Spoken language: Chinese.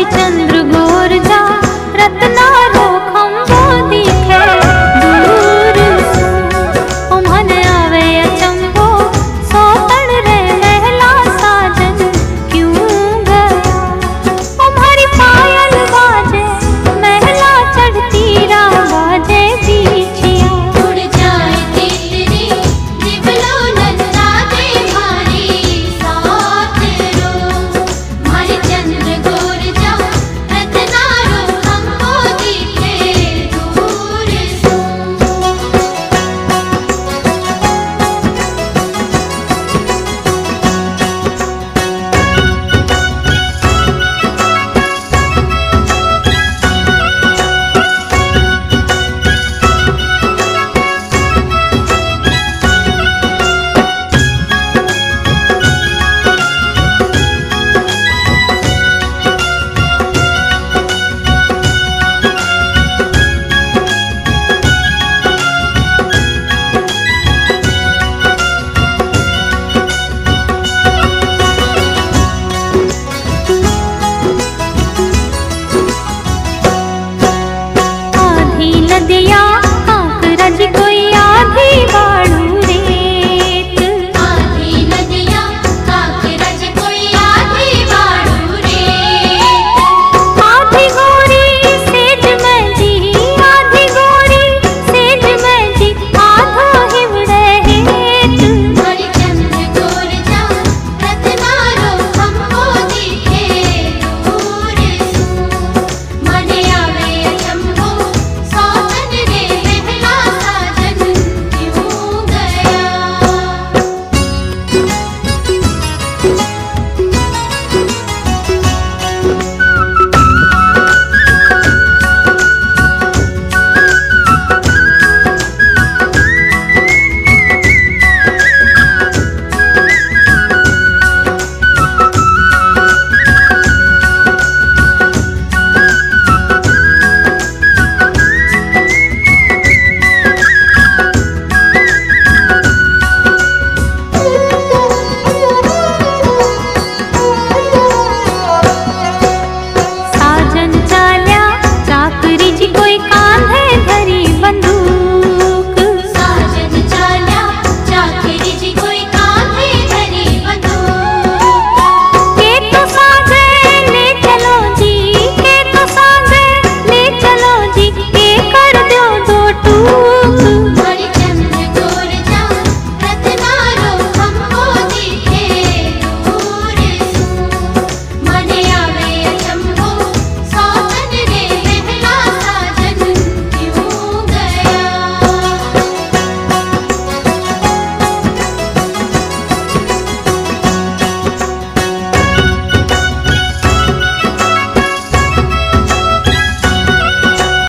için 的腰。